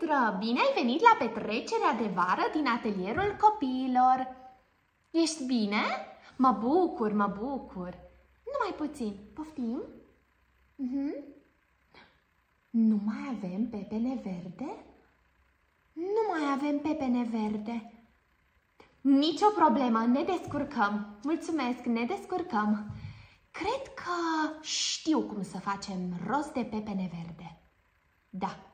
Intră! Bine ai venit la petrecerea de vară din atelierul copiilor! Ești bine? Mă bucur, mă bucur! Numai puțin. Poftim? Uh-huh. Nu mai avem pepene verde? Nu mai avem pepene verde. Nicio problemă, ne descurcăm. Mulțumesc, ne descurcăm. Cred că știu cum să facem rost de pepene verde. Da.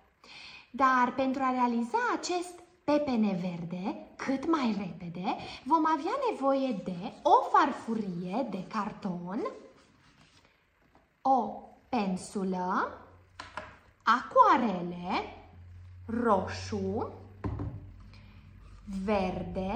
Dar pentru a realiza acest pepene verde cât mai repede, vom avea nevoie de o farfurie de carton, o pensulă, acuarele, roșu, verde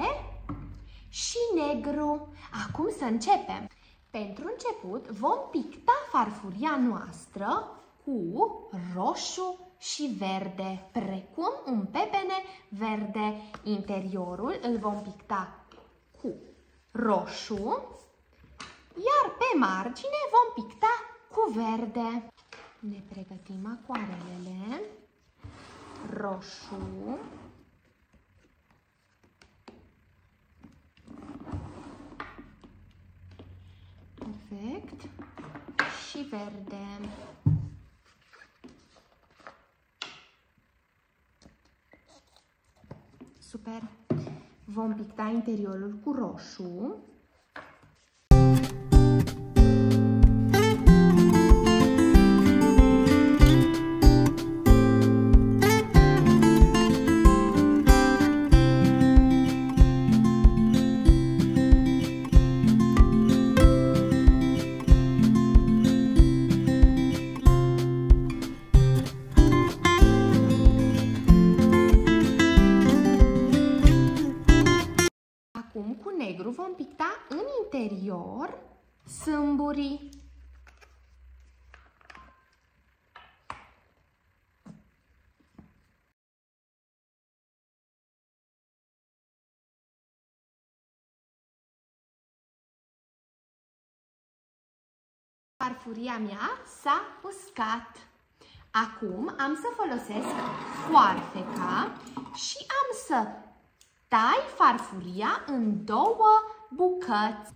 și negru. Acum să începem. Pentru început vom picta farfuria noastră cu roșu și verde, precum un pepene verde. Interiorul îl vom picta cu roșu, iar pe margine vom picta cu verde. Ne pregătim acuarelele, roșu, perfect, și verde. Super! Vom picta interiorul cu roșu. Cu negru vom picta în interior sâmburii. Farfuria mea s-a uscat. Acum am să folosesc foarfeca și am să Tai farfuria în două bucăți.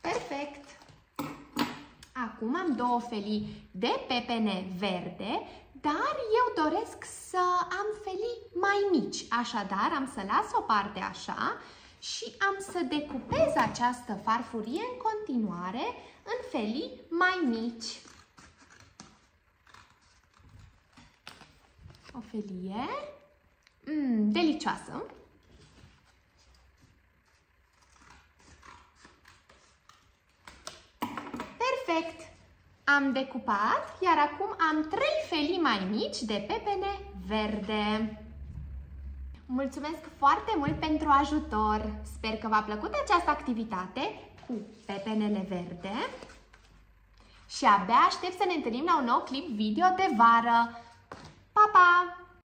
Perfect! Acum am două felii de pepene verde dar eu doresc să am felii mai mici. Așadar, am să las o parte așa și am să decupez această farfurie în continuare în felii mai mici. O felie mm, delicioasă. Perfect! Am decupat, iar acum am trei felii mai mici de pepene verde. Mulțumesc foarte mult pentru ajutor! Sper că v-a plăcut această activitate cu pepenele verde și abia aștept să ne întâlnim la un nou clip video de vară. Pa, pa!